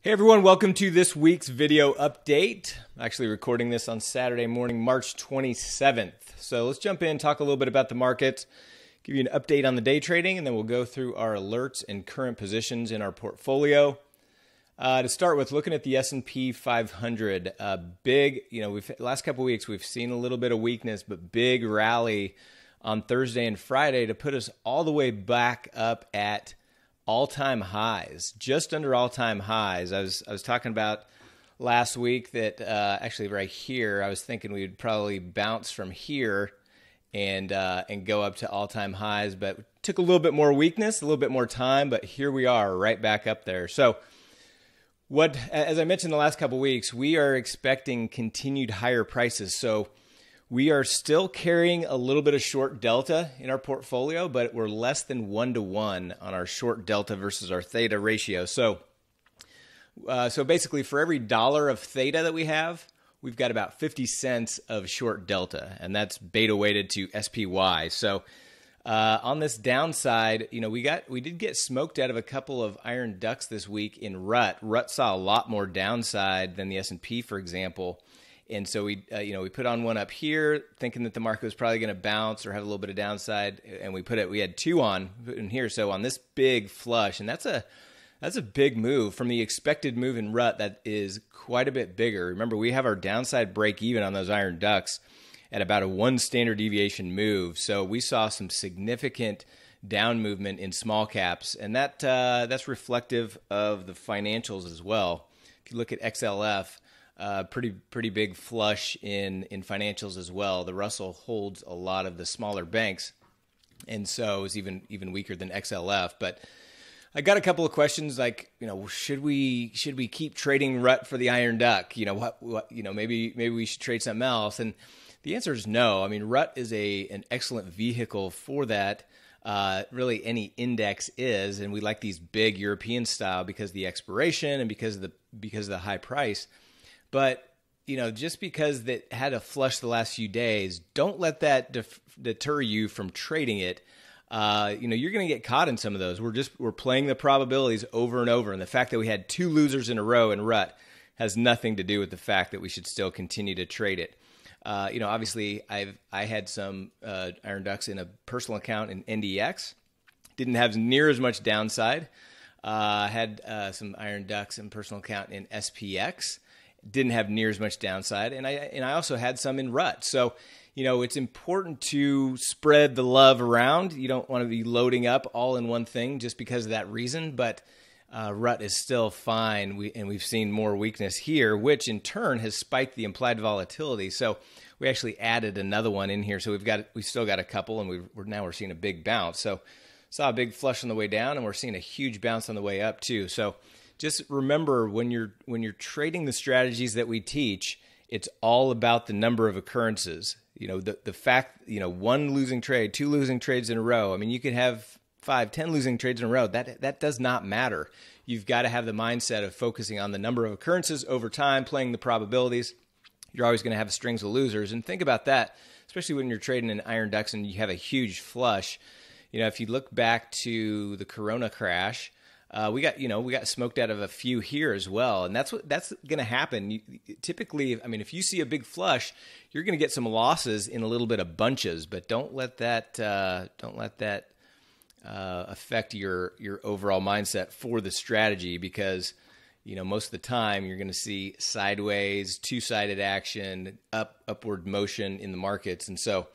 Hey everyone, welcome to this week's video update. I'm actually recording this on Saturday morning, March 27th. So let's jump in, talk a little bit about the market, give you an update on the day trading, and then we'll go through our alerts and current positions in our portfolio. Uh, to start with, looking at the S&P 500, uh, big, you know, we've last couple weeks we've seen a little bit of weakness, but big rally on Thursday and Friday to put us all the way back up at all time highs, just under all time highs. I was I was talking about last week that uh, actually right here, I was thinking we would probably bounce from here and uh, and go up to all time highs, but took a little bit more weakness, a little bit more time, but here we are, right back up there. So. What, as I mentioned the last couple weeks, we are expecting continued higher prices. So, we are still carrying a little bit of short delta in our portfolio, but we're less than one to one on our short delta versus our theta ratio. So, uh, so basically, for every dollar of theta that we have, we've got about 50 cents of short delta, and that's beta weighted to SPY. So, uh, on this downside, you know, we got we did get smoked out of a couple of iron ducks this week in Rut. Rut saw a lot more downside than the S and P, for example. And so we, uh, you know, we put on one up here, thinking that the market was probably going to bounce or have a little bit of downside, and we put it. We had two on in here, so on this big flush, and that's a that's a big move from the expected move in rut. That is quite a bit bigger. Remember, we have our downside break even on those iron ducks at about a one standard deviation move. So we saw some significant down movement in small caps, and that uh, that's reflective of the financials as well. If you look at XLF uh, pretty pretty big flush in in financials as well. The Russell holds a lot of the smaller banks, and so is even even weaker than XLF. But I got a couple of questions like you know should we should we keep trading Rut for the Iron Duck? You know what, what you know maybe maybe we should trade something else. And the answer is no. I mean Rut is a an excellent vehicle for that. Uh, really any index is, and we like these big European style because the expiration and because of the because of the high price. But you know, just because that had a flush the last few days, don't let that def- deter you from trading it. Uh, you know, you're going to get caught in some of those. We're just we're playing the probabilities over and over, and the fact that we had two losers in a row in rut has nothing to do with the fact that we should still continue to trade it. Uh, you know, obviously, I've I had some uh, iron ducks in a personal account in NDX. Didn't have near as much downside. Uh, had uh, some iron ducks in personal account in SPX didn't have near as much downside, and I and I also had some in rut. So, you know, it's important to spread the love around. You don't want to be loading up all in one thing just because of that reason, but. Uh, rut is still fine, we, and we've seen more weakness here, which in turn has spiked the implied volatility. So we actually added another one in here. So we've got we still got a couple, and we are now we're seeing a big bounce. So saw a big flush on the way down, and we're seeing a huge bounce on the way up too. So just remember when you're when you're trading the strategies that we teach, it's all about the number of occurrences. You know, the the fact, you know, one losing trade, two losing trades in a row. I mean, you could have five, ten losing trades in a row. That that does not matter. You've got to have the mindset of focusing on the number of occurrences over time, playing the probabilities. You're always going to have strings of losers, and think about that, especially when you're trading in iron ducks and you have a huge flush. You know, if you look back to the Corona crash, uh, we got you know we got smoked out of a few here as well, and that's what that's going to happen. You, typically, I mean, if you see a big flush, you're going to get some losses in a little bit of bunches, but don't let that uh, don't let that uh, affect your your overall mindset for the strategy because you know most of the time you're going to see sideways, two sided action, up upward motion in the markets, and so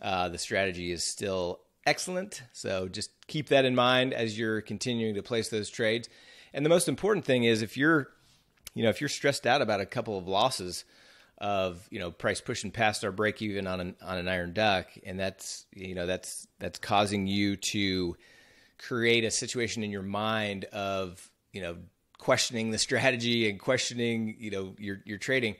uh, the strategy is still excellent. So just keep that in mind as you're continuing to place those trades. And the most important thing is if you're, you know, if you're stressed out about a couple of losses of, you know, price pushing past our break even on an on an iron duck, and that's, you know, that's that's causing you to create a situation in your mind of, you know, questioning the strategy and questioning, you know, your your trading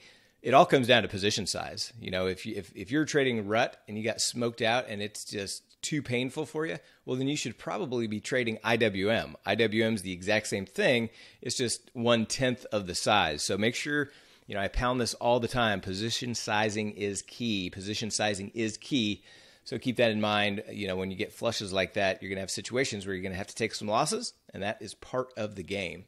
it all comes down to position size. You know, if you, if if you're trading rut and you got smoked out and it's just too painful for you, well then you should probably be trading IWM. IWM is the exact same thing. It's just one tenth of the size. So make sure you know I pound this all the time. Position sizing is key. Position sizing is key. So keep that in mind. You know, when you get flushes like that, you're going to have situations where you're going to have to take some losses, and that is part of the game.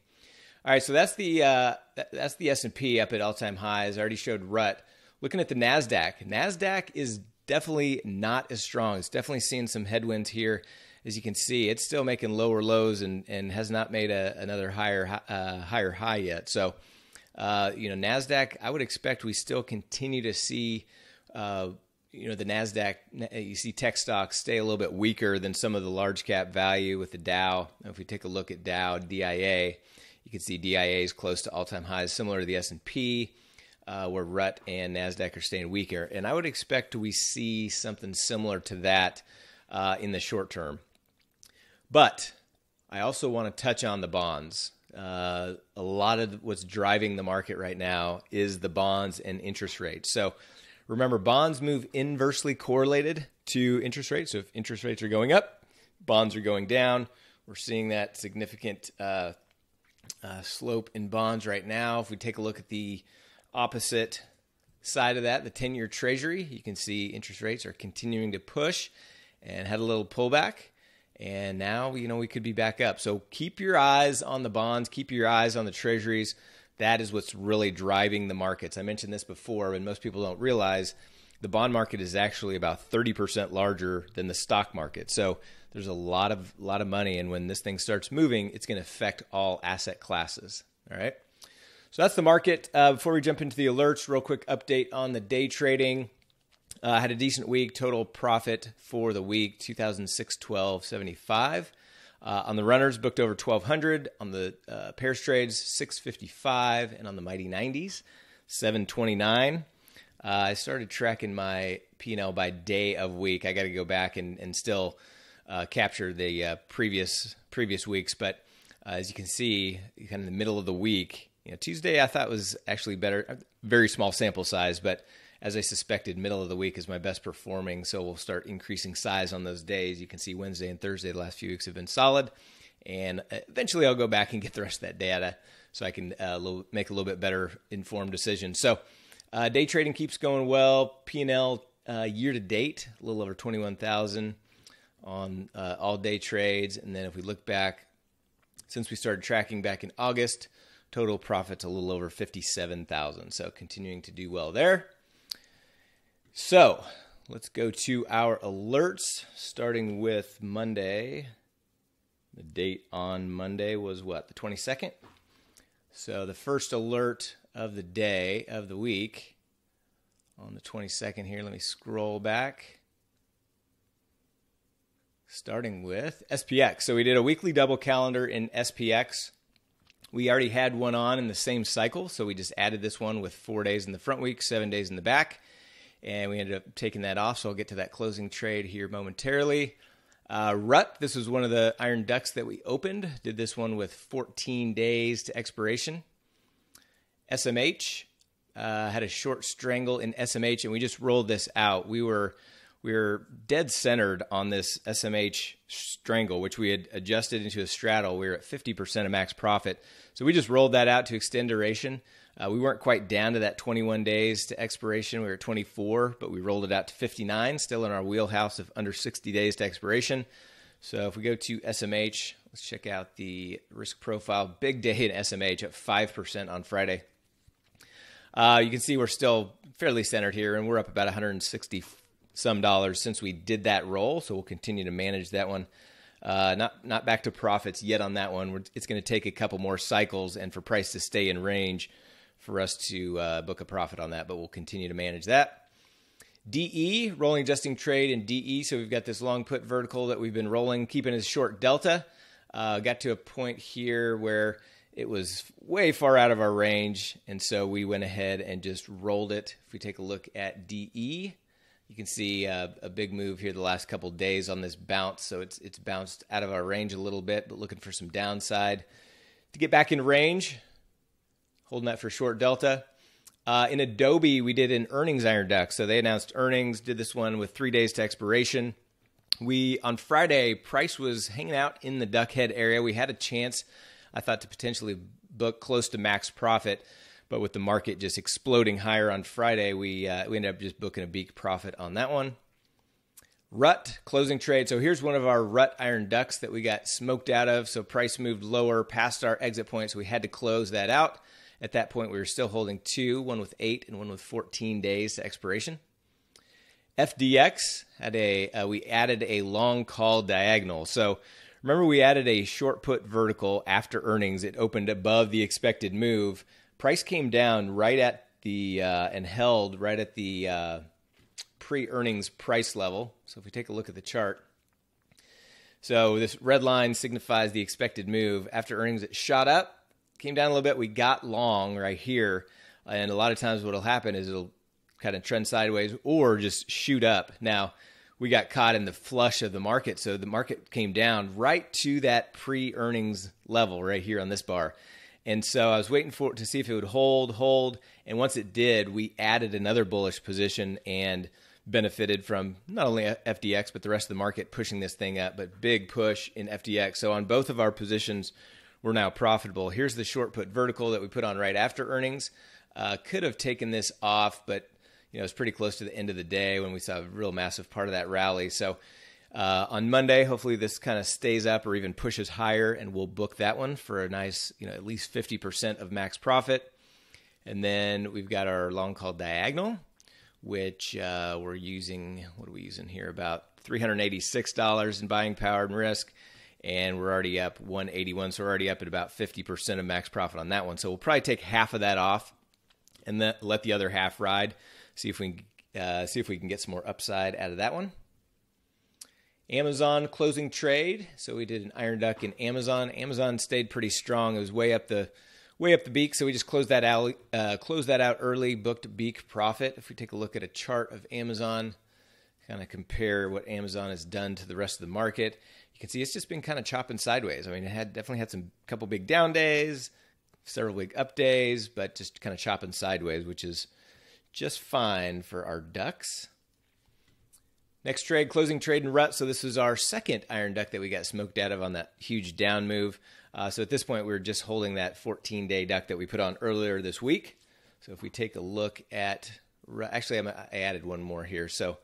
All right, so that's the uh, that's the S and P up at all time highs. I already showed rut. Looking at the Nasdaq, Nasdaq is definitely not as strong. It's definitely seeing some headwinds here. As you can see, it's still making lower lows and, and has not made a, another higher uh, higher high yet. So, uh, you know, Nasdaq, I would expect we still continue to see. Uh, you know the Nasdaq. You see tech stocks stay a little bit weaker than some of the large cap value with the Dow. If we take a look at Dow DIA, you can see DIA is close to all time highs, similar to the S and P uh, where RUT and NASDAQ are staying weaker. And I would expect we see something similar to that uh, in the short term. But I also want to touch on the bonds. Uh, a lot of what's driving the market right now is the bonds and interest rates. So remember, bonds move inversely correlated to interest rates. So if interest rates are going up, bonds are going down. We're seeing that significant uh, uh, slope in bonds right now. If we take a look at the Opposite side of that, the 10 year treasury, you can see interest rates are continuing to push and had a little pullback. And now, you know, we could be back up. So keep your eyes on the bonds, keep your eyes on the treasuries. That is what's really driving the markets. I mentioned this before, and most people don't realize the bond market is actually about 30% larger than the stock market. So there's a lot of lot of money and when this thing starts moving, it's going to affect all asset classes, all right? So that's the market. Uh, before we jump into the alerts, real quick update on the day trading. Uh, had a decent week. Total profit for the week 2006 1275. Uh, on the runners, booked over 1200. On the uh, pairs trades, 655. And on the mighty 90s, 729. Uh, I started tracking my P&L by day of week. I got to go back and, and still uh, capture the uh, previous previous weeks. But as you can see, kind of the middle of the week, you know, Tuesday I thought was actually better. Very small sample size, but as I suspected, middle of the week is my best performing. So we'll start increasing size on those days. You can see Wednesday and Thursday the last few weeks have been solid, and uh, eventually I'll go back and get the rest of that data so I can uh, make a little bit better informed decisions. So uh, day trading keeps going well. P and L uh, year to date, a little over twenty one thousand on uh, all day trades, and then if we look back since we started tracking back in August total profits a little over 57,000. So continuing to do well there. So let's go to our alerts, starting with Monday. The date on Monday was what, the 22nd? So the first alert of the day of the week on the 22nd here, let me scroll back. Starting with SPX. So we did a weekly double calendar in SPX. We already had one on in the same cycle, so we just added this one with four days in the front week, seven days in the back, and we ended up taking that off. So I'll get to that closing trade here momentarily. Uh, Rut, this was one of the iron ducks that we opened. Did this one with 14 days to expiration. SMH uh, had a short strangle in SMH, and we just rolled this out. We were we were dead centered on this SMH strangle, which we had adjusted into a straddle. We were at 50% of max profit. So we just rolled that out to extend duration. Uh, we weren't quite down to that 21 days to expiration. We were at 24, but we rolled it out to 59, still in our wheelhouse of under 60 days to expiration. So if we go to SMH, let's check out the risk profile. Big day in SMH at 5% on Friday. Uh, you can see we're still fairly centered here, and we're up about 160 some dollars since we did that roll. So we'll continue to manage that one. Uh, not not back to profits yet on that one. We're, it's going to take a couple more cycles and for price to stay in range for us to uh, book a profit on that. But we'll continue to manage that. DE rolling adjusting trade in DE. So we've got this long put vertical that we've been rolling, keeping as short delta. Uh, got to a point here where it was way far out of our range, and so we went ahead and just rolled it. If we take a look at DE, you can see uh, a big move here the last couple days on this bounce. So it's it's bounced out of our range a little bit, but looking for some downside to get back in range. Holding that for short delta. Uh, in Adobe, we did an earnings iron duck. So they announced earnings. Did this one with three days to expiration. We on Friday, price was hanging out in the duck head area. We had a chance, I thought, to potentially book close to max profit. But with the market just exploding higher on Friday, we uh, we ended up just booking a big profit on that one. Rut closing trade. So here's one of our rut iron ducks that we got smoked out of. So price moved lower past our exit point. So we had to close that out. At that point, we were still holding two, one with eight and one with 14 days to expiration. FDX had a uh, we added a long call diagonal. So remember we added a short put vertical after earnings. It opened above the expected move. Price came down right at the uh, and held right at the uh, pre-earnings price level. So if we take a look at the chart, so this red line signifies the expected move. After earnings, it shot up, came down a little bit. We got long right here, and a lot of times what'll happen is it'll kind of trend sideways or just shoot up. Now we got caught in the flush of the market, so the market came down right to that pre-earnings level right here on this bar. And so I was waiting for it to see if it would hold, hold, and once it did, we added another bullish position and benefited from not only FDX but the rest of the market pushing this thing up, but big push in FDX. So on both of our positions, we're now profitable. Here's the short put vertical that we put on right after earnings. Uh, could have taken this off, but you know it's pretty close to the end of the day when we saw a real massive part of that rally. So uh, on Monday, hopefully this kind of stays up or even pushes higher, and we'll book that one for a nice, you know, at least 50% of max profit. And then we've got our long call diagonal, which uh, we're using. What are we using here? About $386 in buying power and risk. And we're already up 181, so we're already up at about 50% of max profit on that one. So we'll probably take half of that off, and then let the other half ride. See if we can uh, see if we can get some more upside out of that one. Amazon closing trade. So we did an iron duck in Amazon. Amazon stayed pretty strong. It was way up the way up the beak. So we just closed that out, uh, closed that out early, booked beak profit. If we take a look at a chart of Amazon, kind of compare what Amazon has done to the rest of the market, you can see it's just been kind of chopping sideways. I mean, it had definitely had some couple big down days, several big up days, but just kind of chopping sideways, which is just fine for our ducks. Next trade, closing trade in rut. So this is our second iron duck that we got smoked out of on that huge down move. Uh, so at this point, we are just holding that 14 day duck that we put on earlier this week. So if we take a look at, actually, i added one more here. So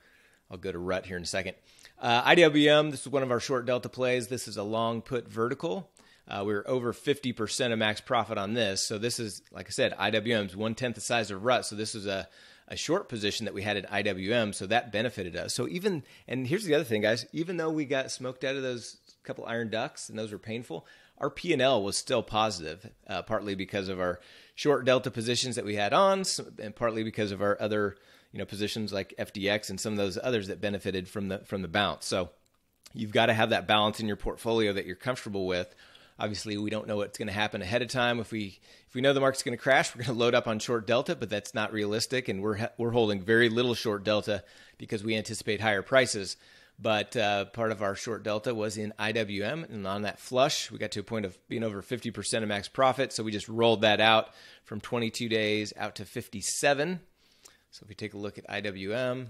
I'll go to rut here in a second. Uh, IWM, this is one of our short delta plays. This is a long put vertical. Uh, we are over 50% of max profit on this. So this is, like I said, IWM's one tenth the size of rut. So this is a a short position that we had at IWM, so that benefited us. So even and here's the other thing, guys. Even though we got smoked out of those couple iron ducks and those were painful, our P and L was still positive, uh, partly because of our short delta positions that we had on, and partly because of our other you know positions like FDX and some of those others that benefited from the from the bounce. So you've got to have that balance in your portfolio that you're comfortable with Obviously, we don't know what's going to happen ahead of time. If we if we know the market's going to crash, we're going to load up on short delta, but that's not realistic, and we're we're holding very little short delta because we anticipate higher prices. But uh, part of our short delta was in IWM, and on that flush, we got to a point of being over 50% of max profit. So we just rolled that out from 22 days out to 57. So if we take a look at IWM,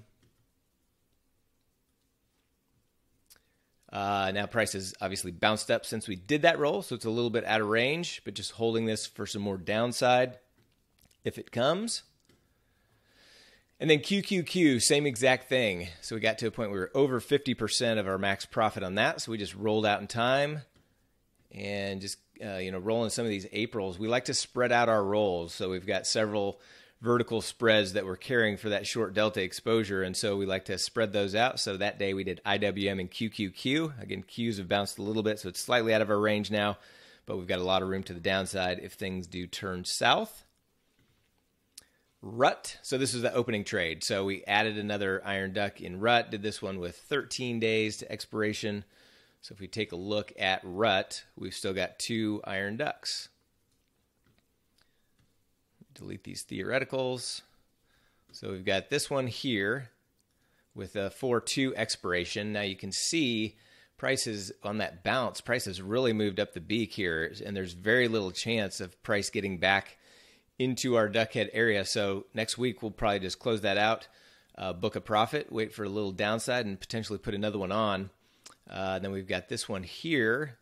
Uh, now has obviously bounced up since we did that roll, so it's a little bit out of range, but just holding this for some more downside if it comes. And then QQQ, same exact thing. So we got to a point where we were over 50% of our max profit on that. So we just rolled out in time and just, uh, you know, rolling some of these Aprils. We like to spread out our rolls. So we've got several vertical spreads that we're carrying for that short delta exposure. And so we like to spread those out. So that day we did IWM and QQQ. Again, Qs have bounced a little bit, so it's slightly out of our range now, but we've got a lot of room to the downside if things do turn south. Rut. So this is the opening trade. So we added another iron duck in Rut, did this one with 13 days to expiration. So if we take a look at Rut, we've still got two iron ducks delete these theoreticals. So we've got this one here with a 4-2 expiration. Now you can see prices on that bounce, prices really moved up the beak here, and there's very little chance of price getting back into our duckhead area. So next week we'll probably just close that out, uh, book a profit, wait for a little downside, and potentially put another one on. Uh, then we've got this one here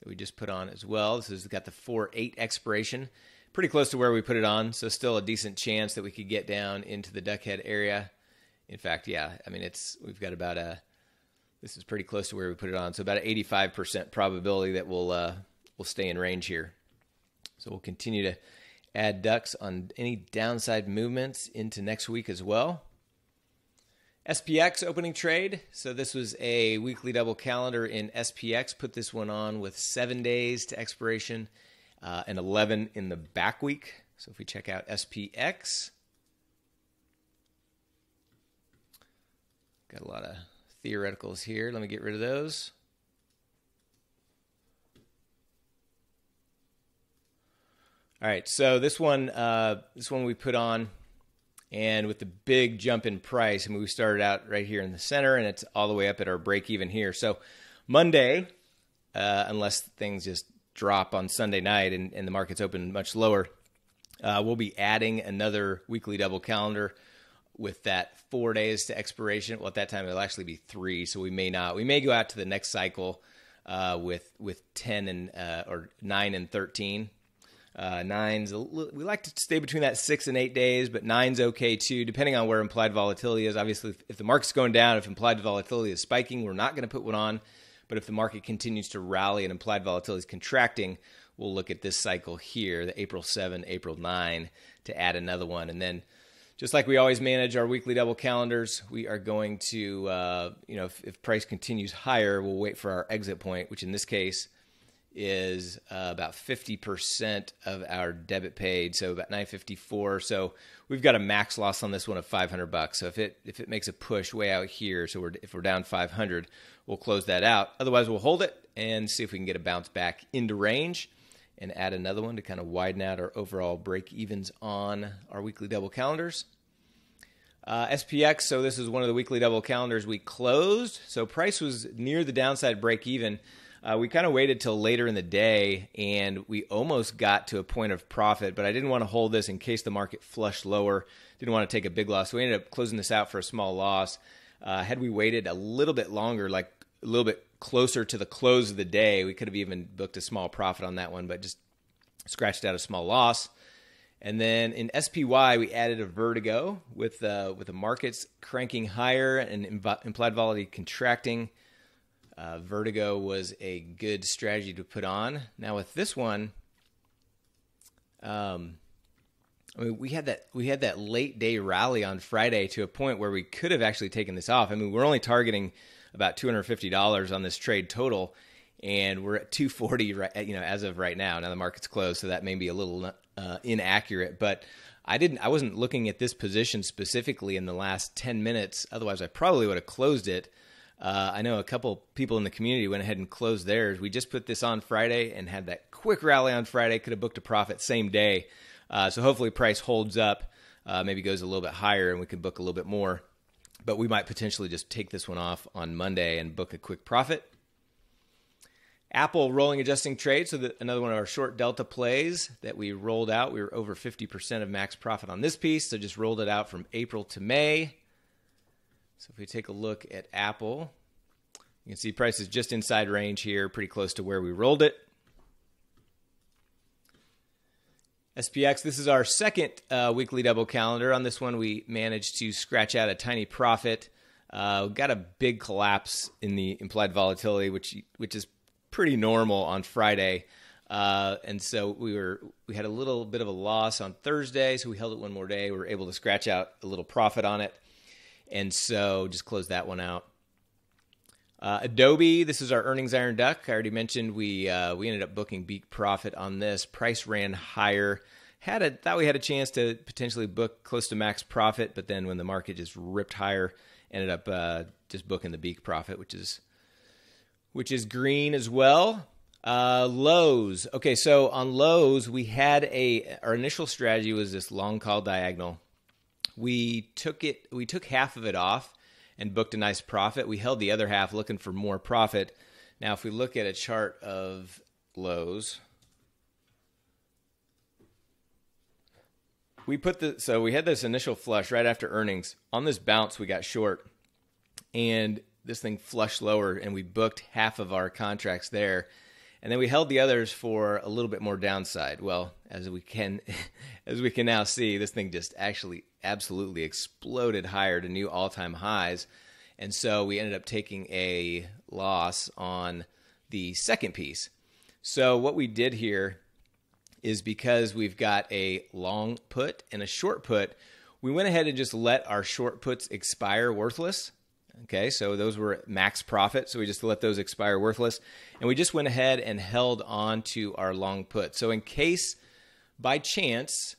that we just put on as well. This has got the 4-8 expiration pretty close to where we put it on, so still a decent chance that we could get down into the duckhead area. In fact, yeah, I mean it's we've got about a this is pretty close to where we put it on. So about an 85% probability that we'll uh, we'll stay in range here. So we'll continue to add ducks on any downside movements into next week as well. SPX opening trade. So this was a weekly double calendar in SPX. Put this one on with seven days to expiration uh, and 11 in the back week. So if we check out SPX, got a lot of theoreticals here. Let me get rid of those. All right, so this one, uh, this one we put on, and with the big jump in price, I mean, we started out right here in the center, and it's all the way up at our break even here. So Monday, uh, unless things just drop on Sunday night and, and the market's open much lower, uh, we'll be adding another weekly double calendar with that four days to expiration. Well, at that time it'll actually be three, so we may not. We may go out to the next cycle uh, with with ten and uh, or nine and thirteen. Uh, nines, we like to stay between that six and eight days, but nine's okay too, depending on where implied volatility is. Obviously, if the market's going down, if implied volatility is spiking, we're not going to put one on. But if the market continues to rally and implied volatility is contracting, we'll look at this cycle here, the April 7, April 9, to add another one. And then, just like we always manage our weekly double calendars, we are going to, uh, you know, if, if price continues higher, we'll wait for our exit point, which in this case is uh, about 50% of our debit paid, so about 954. So we've got a max loss on this one of 500 bucks. So if it if it makes a push way out here, so we're, if we're down 500, we'll close that out. Otherwise, we'll hold it and see if we can get a bounce back into range and add another one to kind of widen out our overall break evens on our weekly double calendars. Uh, SPX, so this is one of the weekly double calendars we closed. So price was near the downside break even. Uh, we kind of waited till later in the day and we almost got to a point of profit, but I didn't want to hold this in case the market flushed lower. Didn't want to take a big loss. So we ended up closing this out for a small loss. Uh, had we waited a little bit longer, like a little bit closer to the close of the day, we could have even booked a small profit on that one, but just scratched out a small loss. And then in SPY, we added a vertigo with uh, with the markets cranking higher and implied volatility contracting. Uh, Vertigo was a good strategy to put on. Now with this one, um, I mean, we had that we had that late day rally on Friday to a point where we could have actually taken this off. I mean, we're only targeting about two hundred fifty dollars on this trade total, and we're at two forty right, you know, as of right now. Now the market's closed, so that may be a little uh, inaccurate, but. I didn't. I wasn't looking at this position specifically in the last ten minutes. Otherwise, I probably would have closed it. Uh, I know a couple people in the community went ahead and closed theirs. We just put this on Friday and had that quick rally on Friday. Could have booked a profit same day. Uh, so hopefully price holds up, uh, maybe goes a little bit higher, and we can book a little bit more. But we might potentially just take this one off on Monday and book a quick profit. Apple rolling adjusting trade, so another one of our short delta plays that we rolled out. We were over 50% of max profit on this piece, so just rolled it out from April to May. So if we take a look at Apple, you can see price is just inside range here, pretty close to where we rolled it. SPX, this is our second uh, weekly double calendar. On this one, we managed to scratch out a tiny profit. Uh, got a big collapse in the implied volatility, which which is pretty normal on Friday. Uh, and so we were we had a little bit of a loss on Thursday, so we held it one more day. We were able to scratch out a little profit on it. And so just close that one out. Uh, Adobe, this is our earnings iron duck. I already mentioned we uh, we ended up booking beak profit on this. Price ran higher. Had a thought we had a chance to potentially book close to max profit, but then when the market just ripped higher, ended up uh, just booking the beak profit, which is which is green as well. Uh, Lowe's. Okay, so on Lowe's, we had a our initial strategy was this long call diagonal we took it we took half of it off and booked a nice profit. We held the other half looking for more profit. Now, if we look at a chart of Lowe's, we put the so we had this initial flush right after earnings. On this bounce, we got short, and this thing flushed lower, and we booked half of our contracts there and then we held the others for a little bit more downside. Well, as we can, as we can now see, this thing just actually absolutely exploded higher to new all-time highs, And so we ended up taking a loss on the second piece. So what we did here is because we've got a long put and a short put, we went ahead and just let our short puts expire worthless. Okay, so those were max profit, so we just let those expire worthless. And we just went ahead and held on to our long put. So in case by chance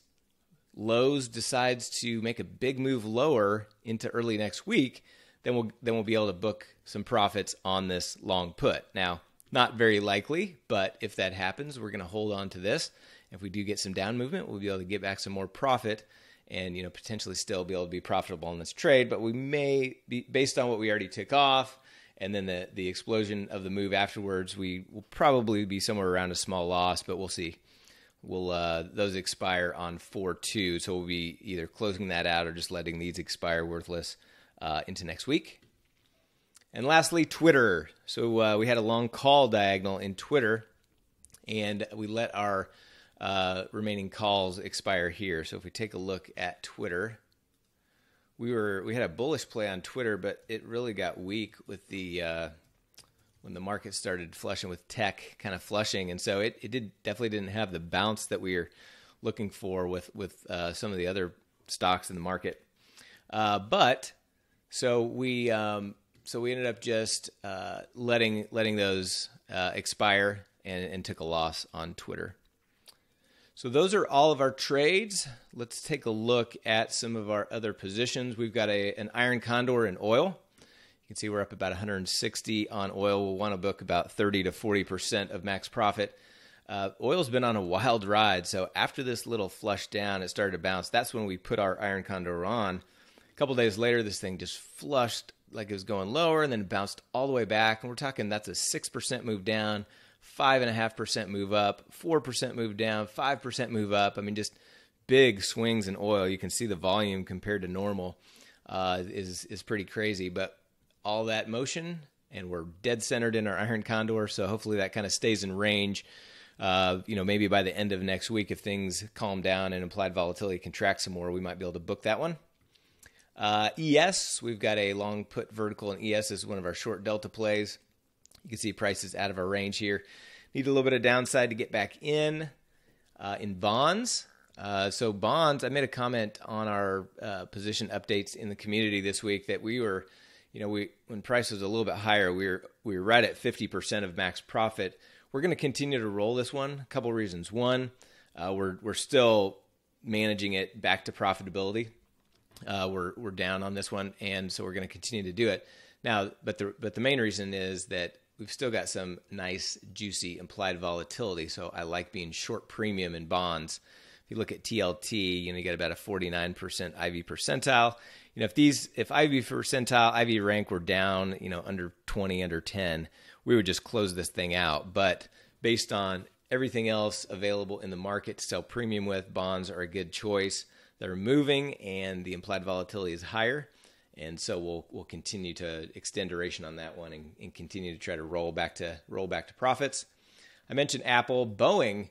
Lowe's decides to make a big move lower into early next week, then we'll then we'll be able to book some profits on this long put. Now, not very likely, but if that happens, we're going to hold on to this. If we do get some down movement, we'll be able to get back some more profit and you know potentially still be able to be profitable in this trade. But we may be based on what we already took off and then the the explosion of the move afterwards, we will probably be somewhere around a small loss, but we'll see. We'll uh, those expire on four two, so we'll be either closing that out or just letting these expire worthless uh, into next week. And lastly, Twitter. So uh, we had a long call diagonal in Twitter, and we let our uh, remaining calls expire here. So if we take a look at Twitter, we were we had a bullish play on Twitter, but it really got weak with the uh, when the market started flushing with tech, kind of flushing, and so it, it did definitely didn't have the bounce that we were looking for with with uh, some of the other stocks in the market. Uh, but so we um, so we ended up just uh, letting letting those uh, expire and, and took a loss on Twitter. So those are all of our trades. Let's take a look at some of our other positions. We've got a, an iron condor in oil. You can see we're up about 160 on oil. We'll want to book about 30 to 40% of max profit. Uh, oil's been on a wild ride. So after this little flush down, it started to bounce. That's when we put our iron condor on. A couple days later, this thing just flushed like it was going lower and then bounced all the way back. And we're talking that's a 6% move down, 5.5% move up, 4% move down, 5% move up. I mean, just big swings in oil. You can see the volume compared to normal uh, is, is pretty crazy. But all that motion, and we're dead centered in our iron condor. So hopefully that kind of stays in range. Uh, you know, maybe by the end of next week, if things calm down and implied volatility contracts some more, we might be able to book that one. Uh, ES, we've got a long put vertical, and ES is one of our short delta plays. You can see prices out of our range here. Need a little bit of downside to get back in. Uh, in bonds, uh, so bonds, I made a comment on our uh, position updates in the community this week that we were, you know, we when price was a little bit higher, we were we were right at 50% of max profit. We're going to continue to roll this one. A couple reasons. One, uh, we're we're still managing it back to profitability. Uh, we're we're down on this one, and so we're going to continue to do it now. But the but the main reason is that we've still got some nice juicy implied volatility. So I like being short premium in bonds. If you look at TLT, you know you get about a 49% IV percentile. You know if these if IV percentile IV rank were down, you know under 20 under 10, we would just close this thing out. But based on everything else available in the market to sell premium with, bonds are a good choice They're moving and the implied volatility is higher. And so we'll we'll continue to extend duration on that one and, and continue to try to roll back to roll back to profits. I mentioned Apple, Boeing.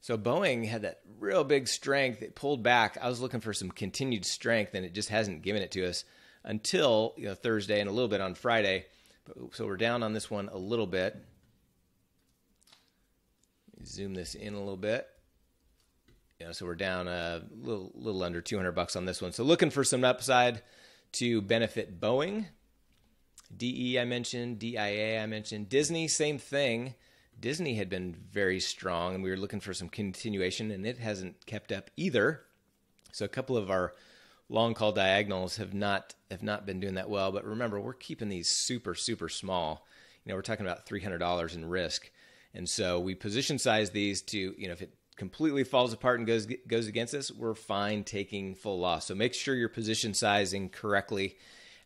So Boeing had that real big strength. It pulled back. I was looking for some continued strength, and it just hasn't given it to us until you know Thursday and a little bit on Friday. So we're down on this one a little bit. Zoom this in a little bit. You know, so we're down a little, little under 200 bucks on this one. So looking for some upside to benefit Boeing. DE I mentioned, DIA I mentioned, Disney same thing. Disney had been very strong, and we were looking for some continuation, and it hasn't kept up either. So a couple of our long call diagonals have not have not been doing that well. But remember, we're keeping these super super small. You know, we're talking about three hundred dollars in risk, and so we position size these to you know if it completely falls apart and goes goes against us, we're fine taking full loss. So make sure you're position sizing correctly,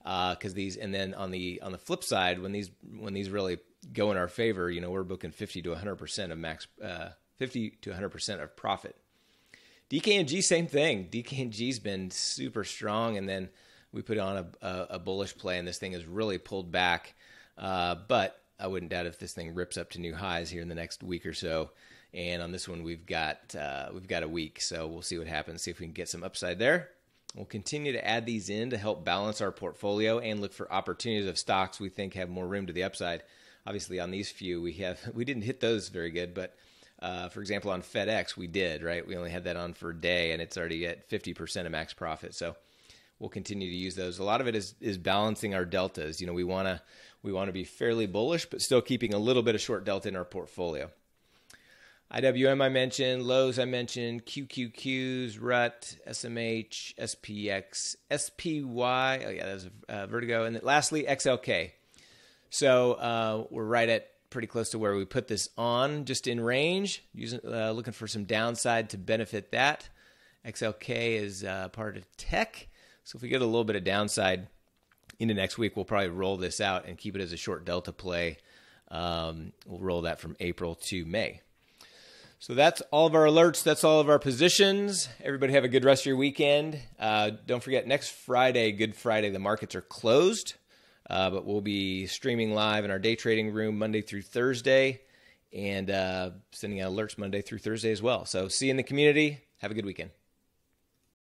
because uh, these. And then on the on the flip side, when these when these really go in our favor, you know, we're booking 50 to 100 percent of max, uh, 50 to 100 percent of profit. DKNG, same thing. DKNG's been super strong, and then we put on a, a, a bullish play, and this thing has really pulled back. Uh, but I wouldn't doubt if this thing rips up to new highs here in the next week or so. And on this one, we've got uh, we've got a week, so we'll see what happens. See if we can get some upside there. We'll continue to add these in to help balance our portfolio and look for opportunities of stocks we think have more room to the upside. Obviously, on these few, we have we didn't hit those very good, but uh, for example, on FedEx, we did right. We only had that on for a day, and it's already at 50% of max profit. So we'll continue to use those. A lot of it is is balancing our deltas. You know, we want to we want to be fairly bullish, but still keeping a little bit of short delta in our portfolio. IWM I mentioned, Lowe's I mentioned, QQQs, RUT, SMH, SPX, SPY. Oh yeah, that's uh, Vertigo, and then lastly XLK. So uh, we're right at pretty close to where we put this on, just in range. Using uh, looking for some downside to benefit that. XLK is uh, part of tech, so if we get a little bit of downside into next week, we'll probably roll this out and keep it as a short delta play. Um, we'll roll that from April to May. So that's all of our alerts. That's all of our positions. Everybody have a good rest of your weekend. Uh, don't forget, next Friday, Good Friday, the markets are closed, uh, but we'll be streaming live in our day trading room Monday through Thursday and uh, sending out alerts Monday through Thursday as well. So see you in the community. Have a good weekend.